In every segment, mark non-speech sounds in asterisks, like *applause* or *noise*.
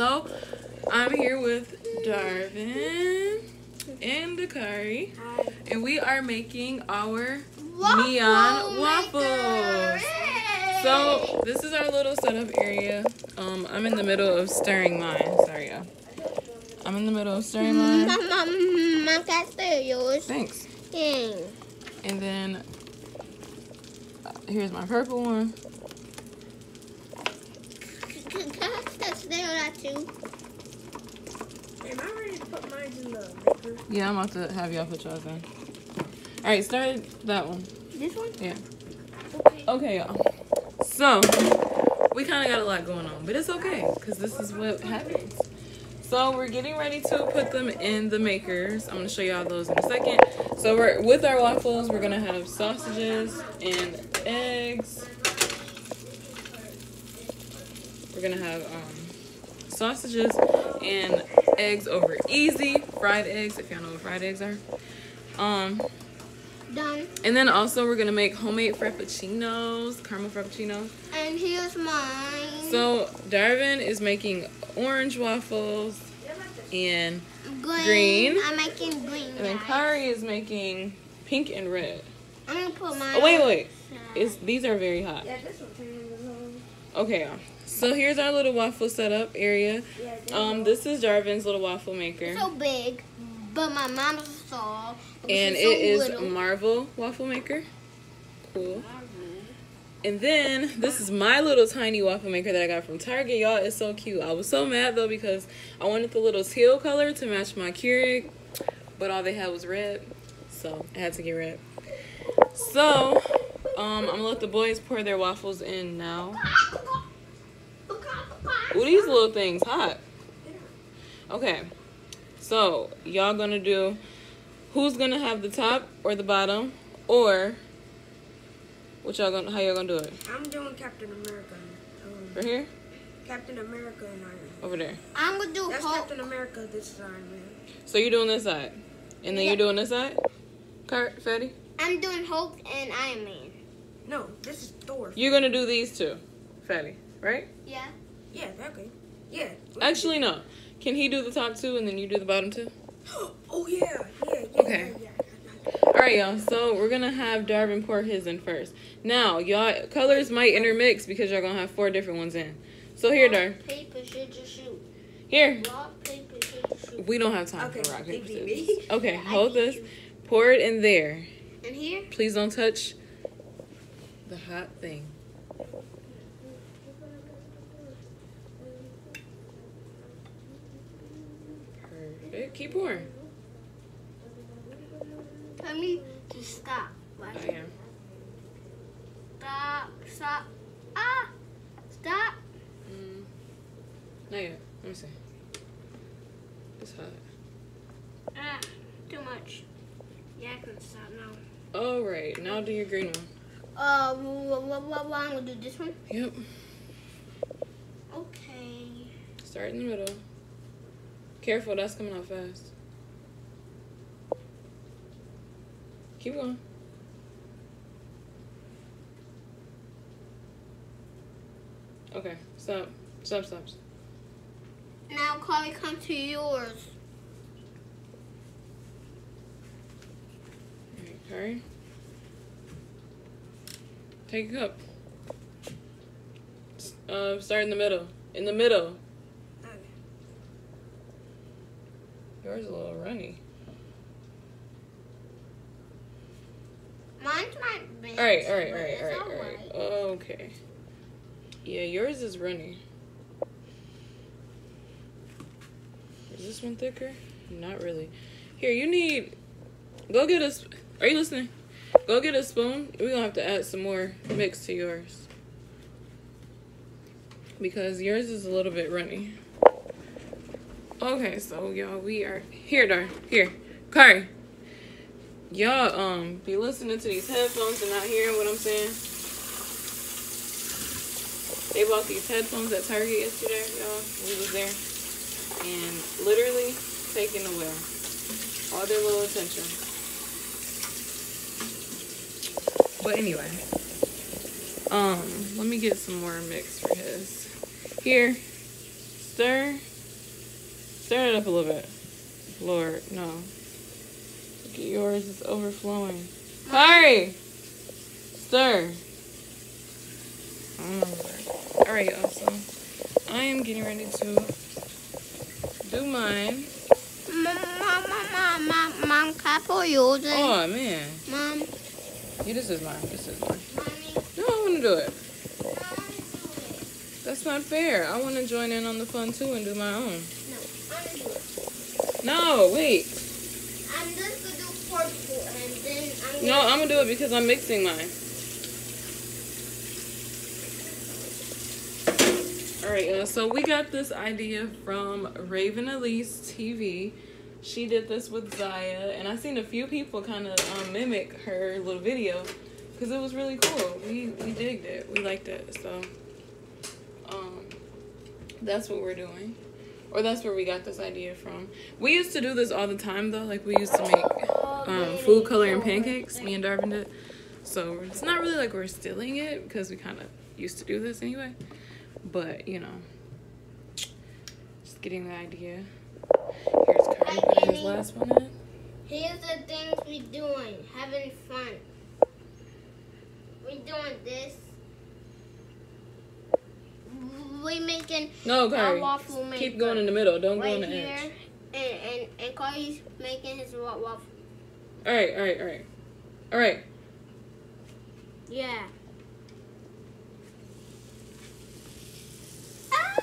So, I'm here with Darvin and Dakari, and we are making our neon waffles. So, this is our little setup area. Um, I'm in the middle of stirring mine. Sorry, y'all. I'm in the middle of stirring mine. Can I stir yours? Thanks. And then uh, here's my purple one. *laughs* Can, can I stir stir too? Am I ready to put mine in the maker? Yeah, I'm about to have y'all put yours in. All right, start that one. This one? Yeah. Okay. Okay, y'all. So we kind of got a lot going on, but it's okay because this is what happens. So we're getting ready to put them in the makers. I'm gonna show y'all those in a second. So we're with our waffles. We're gonna have sausages and eggs. We're gonna have um, sausages and eggs over easy, fried eggs. If y'all know what fried eggs are. Um, Done. and then also we're gonna make homemade frappuccinos, caramel frappuccinos. And here's mine. So Darvin is making orange waffles, and green. green. I'm making green. and then. Kari is making pink and red. I'm gonna put mine. Oh wait, wait, on it's these are very hot. Yeah, this one turns Okay, y'all. So here's our little waffle setup area. This Um, this is Darvin's little waffle maker, So big, but my mom's saw. and it is Marvel waffle maker. Cool. And then this is my little tiny waffle maker that I got from Target. Y'all, it's so cute. I was so mad though because I wanted the little teal color to match my Keurig, but all they had was red, so I had to get red. So, um, I'm gonna let the boys pour their waffles in now. Ooh, these little things hot. Okay, so y'all gonna do who's gonna have the top or the bottom, or what y'all gonna how y'all gonna do it? I'm doing Captain America. Um, Right here, Captain America and Iron Man. over there. I'm gonna do That's Hulk. Captain America. This is Iron Man. So you're doing this side, and then Yeah. you're doing this side. Kurt, Fetty, I'm doing Hulk and Iron Man. No, this is Thor. you're gonna do these two, Fetty, right? Yeah. Yeah, okay. Yeah. Actually, no. Can he do the top two, and then you do the bottom two? *gasps* Oh yeah, yeah, yeah. Okay. Yeah, yeah, All right, y'all. So we're gonna have Darvin pour his in first. Now, y'all colors might intermix because y'all gonna have four different ones in. So here, Dar. Rock, paper, scissors, shoot. Here. Rock, paper, scissors, shoot. We don't have time Okay, for rock paper scissors. me. *laughs* Okay, hold this. you. Pour it in there. And here? Please don't touch the hot thing. Perfect. Keep pouring. Tell me to stop. Right? I am. Stop. Stop. Ah. Stop. Mm. Not yet. Let me see. It's hot. Ah. Too much. Yeah, I can stop now. All right. Now do your green one. Uh, what, I'm gonna do this one. Yep. Okay. Start in the middle. Careful, that's coming out fast. Keep going. Okay, stop. Stop, stop. Now, Chloe, come to yours. Kari. Take a cup. Uh, start in the middle. In the middle. Okay. Yours a little runny. Mine's my best. Alright, alright, alright, alright, alright. Okay. Yeah, yours is runny. Is this one thicker? Not really. Here, you need. Go get a. Are you listening? Go get a spoon. We're gonna have to add some more mix to yours. Because yours is a little bit runny. Okay, so y'all, we are here, Dar. Here, Kari. Y'all, um, be listening to these headphones and not hearing what I'm saying. They bought these headphones at Target yesterday, y'all. We was there, and literally taking away all their little attention. But anyway, um, let me get some more mix for his. Here, Stir. Stir it up a little bit. Lord, no. Look at yours, it's overflowing. Hurry! Stir. Oh, Alright, y'all, so I am getting ready to do mine. Mom, mom, mom, mom, mom, can I pour yours in? Oh, man. Mom, Yeah, this is mine. This is mine. mommy, No, I want to do it. That's not fair. I want to join in on the fun too and do my own. do it. No, I'm gonna do it. No, wait. I'm just gonna do purple and then I'm gonna. No, I'm gonna do it because I'm mixing mine. All right, y'all. So we got this idea from Raven Elyse TV. She did this with Zaya, and I've seen a few people kind of um, mimic her little video because it was really cool. We we digged it. We liked it. So um, that's what we're doing, or that's where we got this idea from. We used to do this all the time though. Like we used to make um, food coloring pancakes. Me and Darvin did. So it's not really like we're stealing it because we kind of used to do this anyway. But you know, just getting the idea. Here's Cardi putting his last one in. Here's the things we're doing, having fun. We're doing this. We making No, a waffle maker. Keep going in the middle. Don't go right on the here, edge. and and and Carly's making his wa- waffle. All right, all right, all right, all right. Yeah. Ah!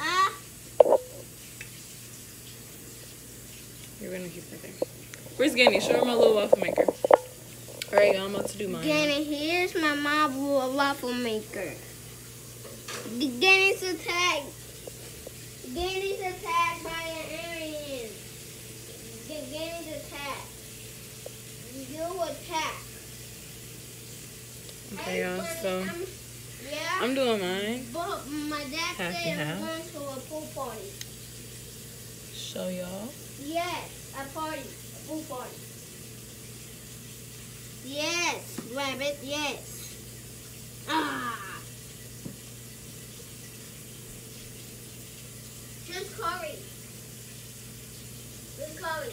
Ah! You're gonna keep it there. Where's Ganny? Show her my little waffle maker. All right. I'm about to do mine. Danny, here's my Marvel waffle maker. Danny's attacked. Danny's attacked by an alien. Danny's attacked. You attack. Okay, y'all. So I'm, yeah. I'm doing mine. but my dad Half said I'm going to a pool party. Show y'all. Yes, a party, a pool party. Yes, rabbit, yes. Ah. Just curry. Just curry.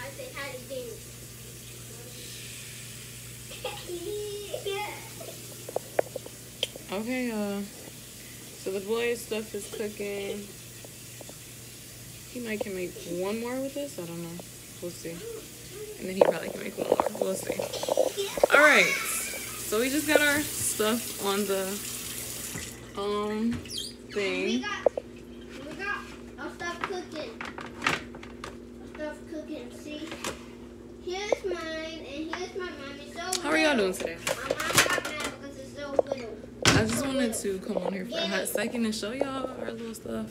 I say hi to. *laughs* Okay, y'all. So the boy's stuff is cooking. He might can make one more with this. I don't know. We'll see. And then he probably can make one more. We'll see. All right. So we just got our stuff on the um We thing. got, we got stuff cooking. Stuff cooking. See, here's mine and here's my. So How are y'all doing today? My mom got mad because it's so little. I just wanted to come on here for a hot second and show y'all our little stuff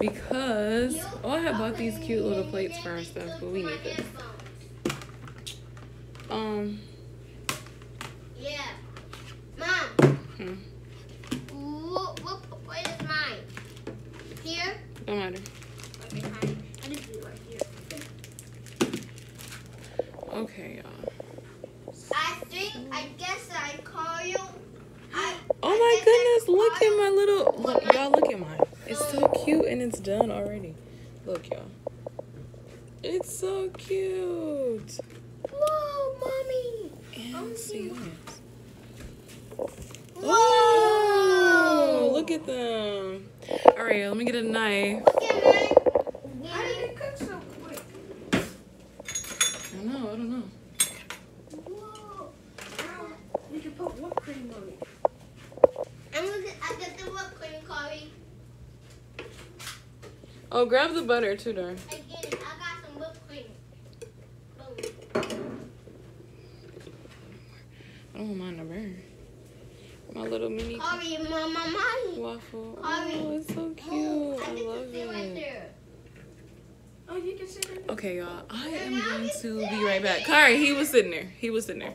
because oh I had bought these cute little plates for our stuff, but we need this. Um, Yeah. Mom. hmm, What, what, what is mine? Here? don't matter. Okay, honey. I just do it right here. Okay, y'all. I think, I guess I call you. I, Oh I my guess I goodness, call look at you- my little look y'all look at mine. It's so cute and it's done already. Look y'all. It's so cute. Whoa, mommy. And see yours. Whoa. Oh look at them. Alright, let me get a knife. Look at mine. How did it cook so quick? I don't know, I don't know. Whoa. Now we can put whipped cream on it. I'm gonna, I got the whipped cream, Corey. Oh grab the butter too, darn. I get it. I got some whipped cream. Boom. I don't want mine to burn. My little mini Corey, mama, mommy. waffle. Mommy. Oh, it's so cute. Oh, I get love sit right it. Oh, you can sit in it. Okay, y'all. I am going to be right back. Kari, he was sitting there. He was sitting there.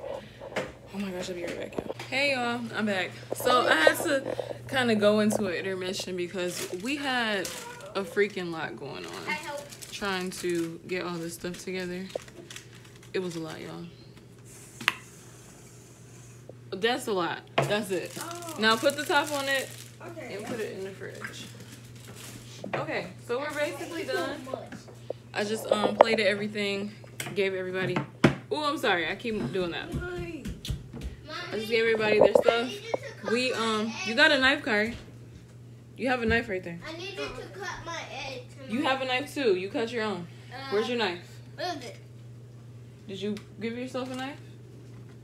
Oh my gosh, I'll be right back, y'all. Hey, y'all. I'm back. So I had to kind of go into an intermission because we had a freaking lot going I on help. trying to get all this stuff together. It was a lot, y'all. That's a lot. That's it. Oh. Now put the top on it Okay. and put it in the fridge. Okay, so we're basically done. I just um plated everything, gave everybody. Oh, I'm sorry. I keep doing that. I just gave everybody their stuff. We um, you got a knife, Kari. You have a knife right there. I need you to cut my eggs. You have a knife too. You cut your own. Uh, Where's your knife? Where is it? Did you give yourself a knife?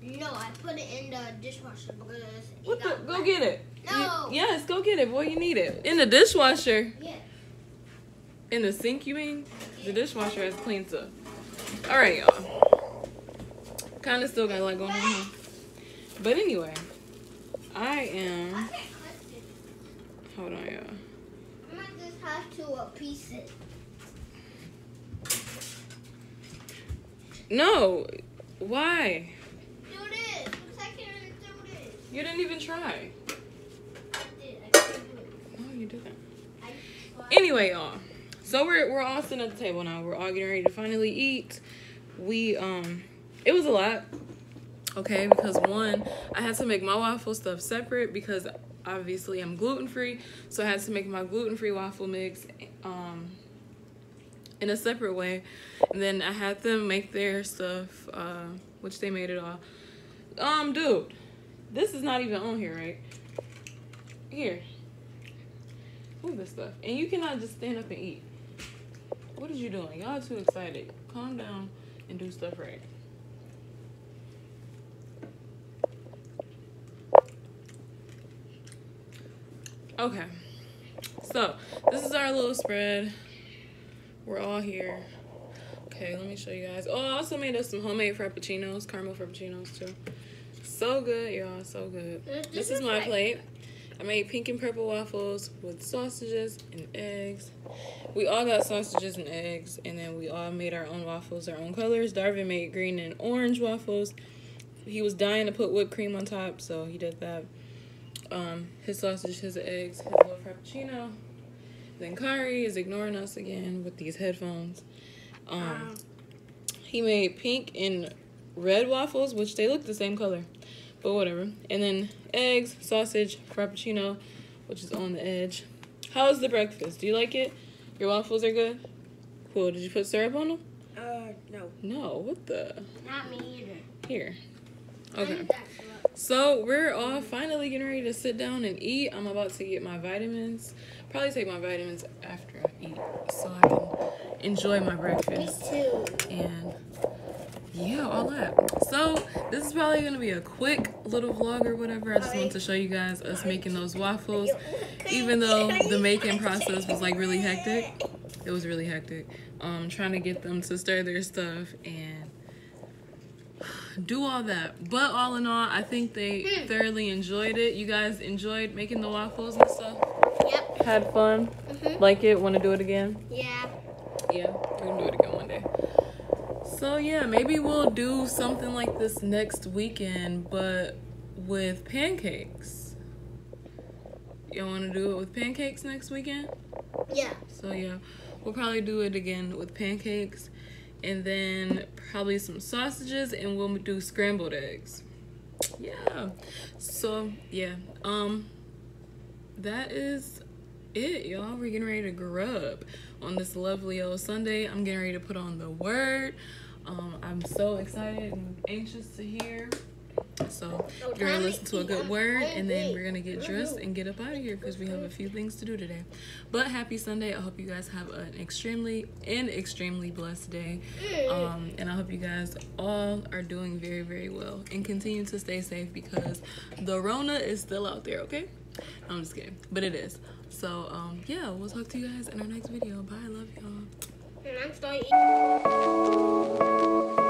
No, I put it in the dishwasher because it What the? Go wet. get it. No. You- yes, go get it, boy. You need it in the dishwasher. Yeah. In the sink, you mean? The dishwasher has clean stuff. All right, y'all. Kind of still got a lot going on. But anyway, I am. I can't cut it. Hold on, y'all. I might just have to uh, piece it. No. Why? Do this. I can't do this. You didn't even try. I did. I can't do it. No, you didn't. I Anyway, y'all. So we're we're all sitting at the table now. We're all getting ready to finally eat. We um, it was a lot. Okay, because one, I had to make my waffle stuff separate because obviously I'm gluten free, so I had to make my gluten free waffle mix um in a separate way, and then I had them make their stuff, uh, which they made it all. Um, dude, this is not even on here, right? Here, move this stuff, and you cannot just stand up and eat. What is you doing? Y'all too excited. Calm down and do stuff right. Okay. So, this is our little spread. We're all here. Okay, let me show you guys. Oh, I also made us some homemade frappuccinos, caramel frappuccinos too. So good, y'all. So good. Mm, this is my plate. I made pink and purple waffles with sausages and eggs. We all got sausages and eggs, and then we all made our own waffles, our own colors. Darvin made green and orange waffles. He was dying to put whipped cream on top, so he did that. Um, his sausage, his eggs, his little frappuccino. Then Kari is ignoring us again with these headphones. Um, he made pink and red waffles, which they look the same color, but whatever. And then eggs, sausage, frappuccino, which is on the edge. How's the breakfast? Do you like it? Your waffles are good. Cool. Did you put syrup on them? Uh, no. No. What the? Not me either. Here. Okay. need that syrup. So we're all finally getting ready to sit down and eat. I'm about to get my vitamins. Probably take my vitamins after I eat, so I can enjoy my breakfast. Me too. and yeah, all that. So this is probably gonna be a quick little vlog or whatever. I just want to show you guys us making those waffles. Even though the making process was like really hectic, it was really hectic. Um, trying to get them to stir their stuff and do all that. But all in all, I think they thoroughly enjoyed it. You guys enjoyed making the waffles and stuff. Yep. Had fun. Mhm. Like it. Want to do it again? Yeah. Yeah, we're gonna do it again one day. So yeah, maybe we'll do something like this next weekend, but with pancakes. Y'all want to do it with pancakes next weekend? Yeah. So yeah, we'll probably do it again with pancakes, and then probably some sausages, and we'll do scrambled eggs. Yeah. So yeah, um, that is it, y'all. We're getting ready to grub on this lovely old Sunday. I'm getting ready to put on the word. Um, I'm so excited and anxious to hear. So you're gonna listen to a good word, and then we're gonna get dressed and get up out of here because we have a few things to do today. But happy Sunday! I hope you guys have an extremely and extremely blessed day. Um, and I hope you guys all are doing very, very well and continue to stay safe because the Rona is still out there. Okay? I'm just kidding, but it is. So um, yeah, we'll talk to you guys in our next video. Bye. I love y'all. And I'm starting.